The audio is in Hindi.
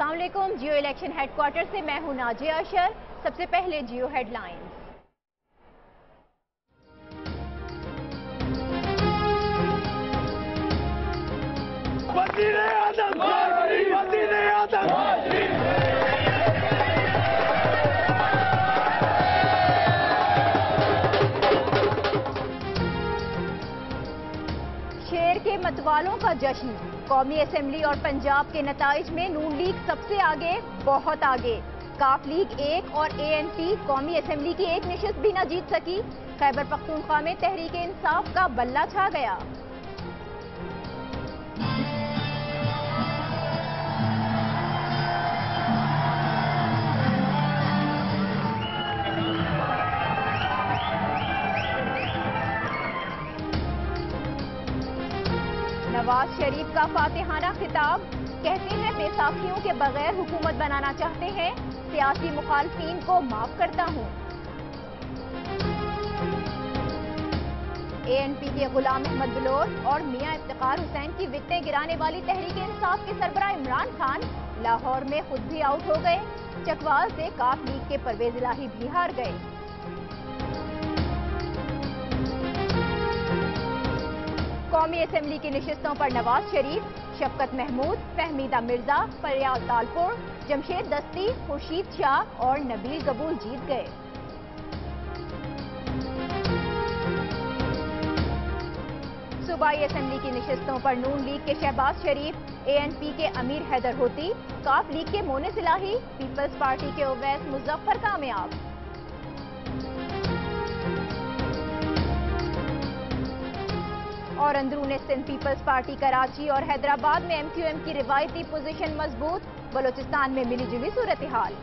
वालेकुम जियो इलेक्शन हेडक्वार्टर से मैं हूँ नाजिया अशर। सबसे पहले जियो हेडलाइंस शेर के मतवालों का जश्न। कौमी असम्बली और पंजाब के नतज में नून लीग सबसे आगे, बहुत आगे। काफ लीग एक और एन पी कौमी असम्बली की एक नशस्त भी न जीत सकी। खैबर पख्तूनख्वा में तहरीक इंसाफ का बल्ला छा गया। नवाज़ शरीफ का फातिहाना खिताब कहते हैं, बेसाखियों के बगैर हुकूमत बनाना चाहते हैं। सियासी मुखालफीन को माफ़ करता हूँ। एएनपी के गुलाम अहमद बलोर और मियाँ इफ्तार हुसैन की विकटें गिराने वाली तहरीक इंसाफ के सरबरा इमरान खान लाहौर में खुद भी आउट हो गए। चकवाल से काफ लीग के परवेज इलाही भी हार गए। कौमी असम्बली की नशस्तों पर नवाज़ शरीफ, शफकत महमूद, फहमीदा मिर्ज़ा, फरियाद तालपुर, जमशेद दस्ती, खुर्शीद शाह और नबील कबूल जीत गए। सूबाई असम्बली की नशस्तों पर नून लीग के शहबाज शरीफ एएनपी के अमीर हैदर होती, काफ लीग के मोने सिलाही, पीपल्स पार्टी के ओवैस मुजफ्फर कामयाब और अंदरून सिंध पीपल्स पार्टी कराची और हैदराबाद में एमक्यूएम की रिवायती पोजीशन मज़बूत, बलोचिस्तान में मिली जुली सूरत हाल।